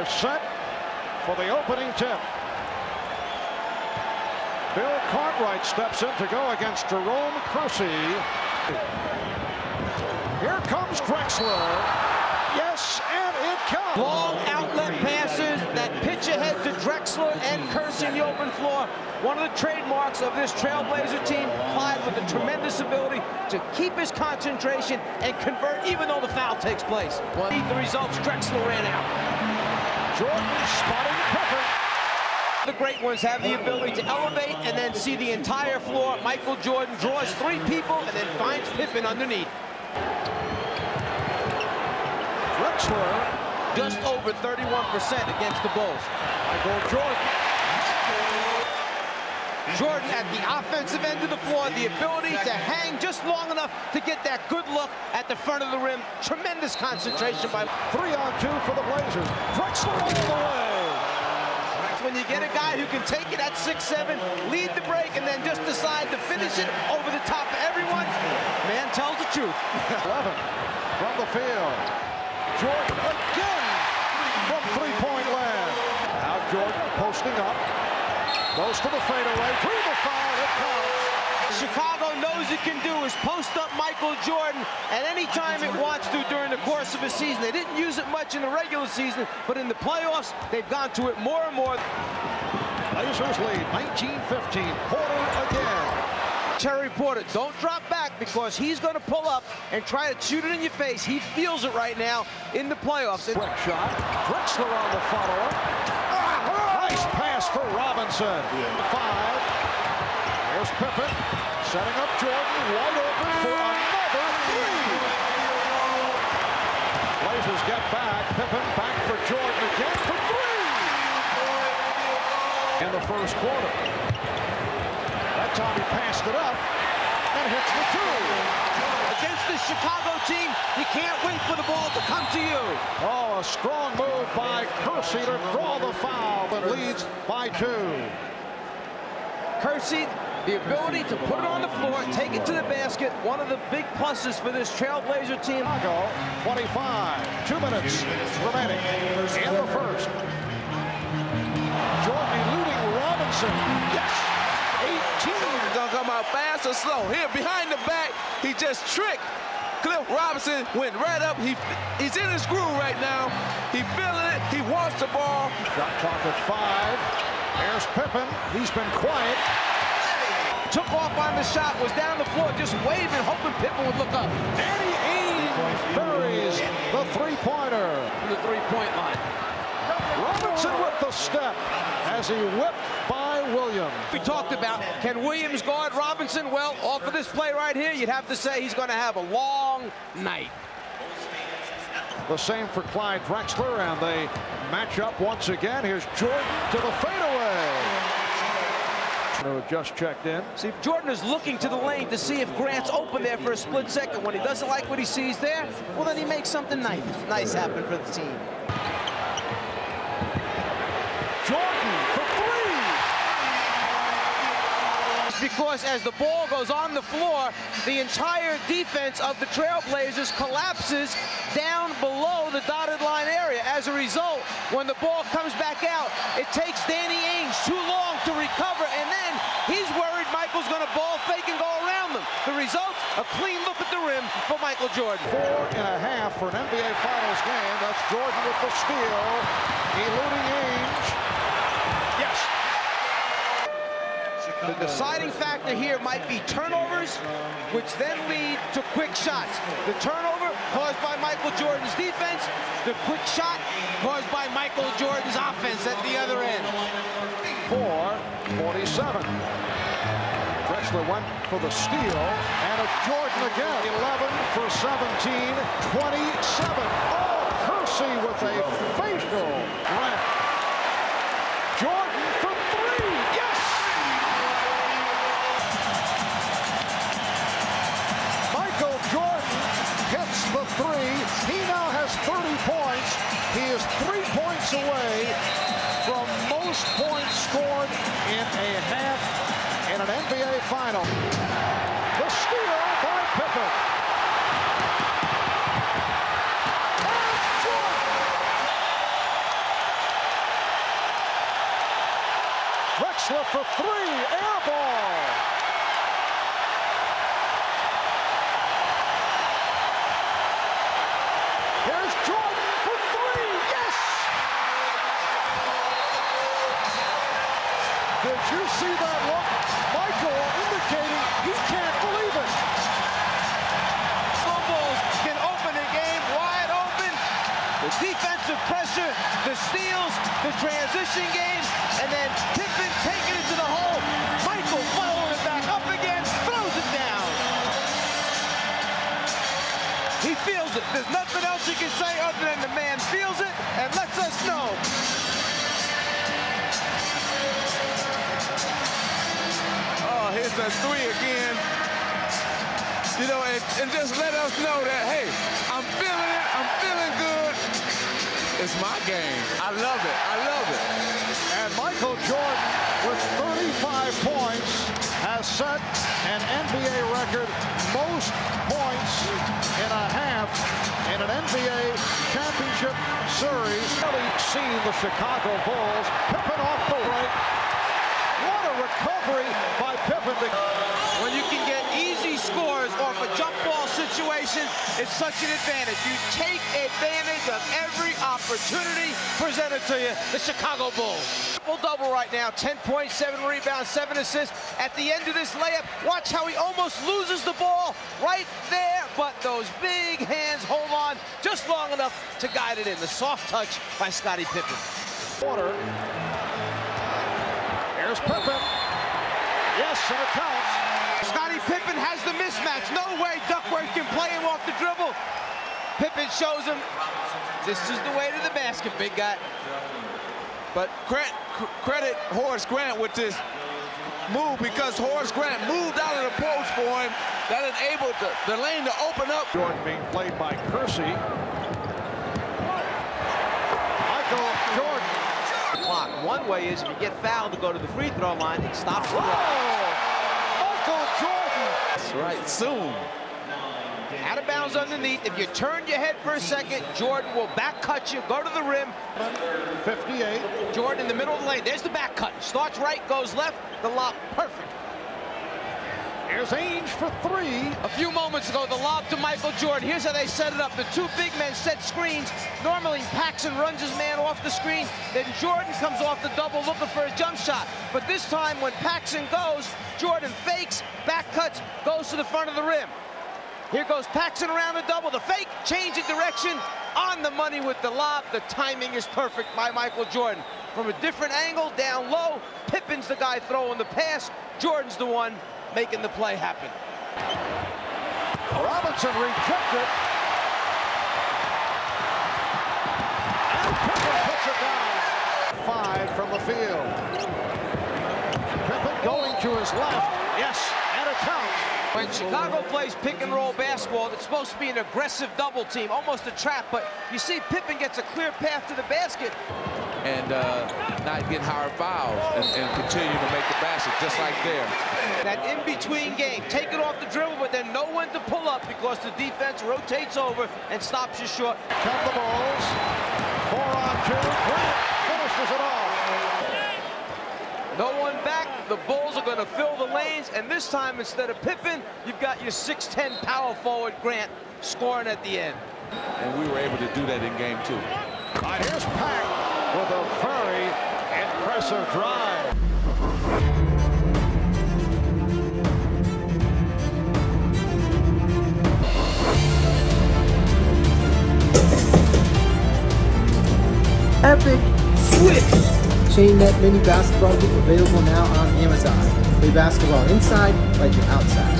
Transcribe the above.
are set for the opening tip. Bill Cartwright steps in to go against Jerome Kersey. Here comes Drexler. Yes, and it comes. Long outlet passes that pitch ahead to Drexler and Kersey in the open floor. One of the trademarks of this Trailblazer team, Clyde with a tremendous ability to keep his concentration and convert even though the foul takes place. The results, Drexler ran out. Jordan spotting Pippen. The great ones have the ability to elevate and then see the entire floor. Michael Jordan draws three people and then finds Pippen underneath. Drexler. Just over 31% against the Bulls. Michael Jordan. Jordan at the offensive end of the floor, the ability to hang just long enough to get that good look at the front of the rim. Tremendous concentration by... Three on two for the Blazers. Drexler all the way. When you get a guy who can take it at 6-7, lead the break, and then just decide to finish it over the top of everyone, man tells the truth. 11 from the field. Jordan again from three-point land. Now Jordan posting up. Goes to the fadeaway. Through the foul. It counts. Chicago knows it can do is post up Michael Jordan at any time it wants to during the course of a season. They didn't use it much in the regular season, but in the playoffs, they've gone to it more and more. Blazers lead 19-15. Porter again. Terry Porter, don't drop back because he's going to pull up and try to shoot it in your face. He feels it right now in the playoffs. Quick shot. Drexler on the follow-up. For Robinson. Five. There's Pippen. Setting up Jordan. Wide open for another three. Blazers get back. Pippen back for Jordan again for three. In the first quarter. That time he passed it up and hits the two. This Chicago team, you can't wait for the ball to come to you. Oh, a strong move by Kersey to draw the foul, but leads by two. Kersey, the ability to put it on the floor, take it to the basket, one of the big pluses for this Trailblazer team. Chicago, 25, two minutes remaining in the first. Jordan eluding Robinson. Yes, 18. Gonna come out fast or slow. Here, behind the back, he just tricked. Cliff Robinson went right up. He He's in his groove right now. He feeling it. He wants the ball. Shot clock at five. There's Pippen. He's been quiet. Took off on the shot, was down the floor, just waving, hoping Pippen would look up. Danny Ainge buries the three-pointer. From the three-point line. Robinson with the step as he whipped by Williams. We talked about, can Williams guard Robinson? Well, off of this play right here, you'd have to say he's going to have a long night. The same for Clyde Drexler, and they match up once again. Here's Jordan to the fadeaway. Who just checked in. See, Jordan is looking to the lane to see if Grant's open there for a split second. When he doesn't like what he sees there, well, then he makes something nice, nice happen for the team. Jordan for three. Because as the ball goes on the floor, the entire defense of the Trailblazers collapses down below the dotted line area. As a result, when the ball comes back out, it takes Danny Ainge too long to recover, and then he's worried Michael's going to ball fake and go around them. The result, a clean look at the rim for Michael Jordan. Four and a half for an NBA Finals game. That's Jordan with the steal. Eluding Ainge. The deciding factor here might be turnovers, which then lead to quick shots. The turnover caused by Michael Jordan's defense, the quick shot caused by Michael Jordan's offense at the other end. 4-47. Drexler went for the steal, and a Jordan again. 11 for 17, 27. away from most points scored in a half in an NBA final. The steal by Pippen. Drexler for three, air ball. Transition game, and then Pippen taking it to the hole. Michael following it back up again, throws it down. He feels it. There's nothing else he can say other than the man feels it and lets us know. Oh, here's that three again. You know, and, and just let us know that, hey, I'm feeling it. I'm feeling good. It's my game. I love it. I love it. And Michael Jordan, with 35 points, has set an NBA record most points in a half in an NBA championship series. Really seen the Chicago Bulls. Pippen off the right. What a recovery by Pippen. When you can get easy scores off a jump ball situation, it's such an advantage. You take advantage of every opportunity presented to you. The Chicago Bulls. Triple double right now, 10.7 rebounds, 7 assists. At the end of this layup, watch how he almost loses the ball right there, but those big hands hold on just long enough to guide it in. The soft touch by Scottie Pippen. Water. Here's Pippen. Yes, and it counts. Scottie Pippen has the mismatch. No way Duckworth can play him off the dribble. Pippen shows him this is the way to the basket, big guy. But credit, credit Horace Grant with this move because Horace Grant moved out of the post for him. That enabled the, the lane to open up. Jordan being played by Kersey. Michael Jordan. Clock. One way is if you get fouled to go to the free throw line, it stops the Oh, clock. Michael Jordan. That's right, soon. Out of bounds underneath. If you turn your head for a second, Jordan will back cut you, go to the rim. 58. Jordan in the middle of the lane. There's the back cut. Starts right, goes left. The lob, perfect. Here's Ainge for three. A few moments ago, the lob to Michael Jordan. Here's how they set it up. The two big men set screens. Normally, Paxson runs his man off the screen. Then Jordan comes off the double looking for a jump shot. But this time, when Paxson goes, Jordan fakes, back cuts, goes to the front of the rim. Here goes Paxson around the double. The fake, change of direction, on the money with the lob. The timing is perfect by Michael Jordan. From a different angle, down low, Pippen's the guy throwing the pass. Jordan's the one making the play happen. Robinson rejected. And Pippen puts it down. Five from the field. Pippen going to his left. Yes, and a counts. When Chicago plays pick and roll basketball, it's supposed to be an aggressive double team, almost a trap, but you see Pippen gets a clear path to the basket. And uh, not get higher fouls and, and continue to make the basket just like there. That in-between game, take it off the dribble, but then know when to pull up because the defense rotates over and stops you short. Count the balls. Four on two. Grant finishes it off. No one back. The Bulls are going to fill the lanes, and this time, instead of Pippen, you've got your 6'10 power forward Grant scoring at the end. And we were able to do that in game two. All right, here's Pack with a very impressive drive. Epic Swish! Chain Net Mini Basketball Hoop available now on Amazon. Play basketball inside like you're outside.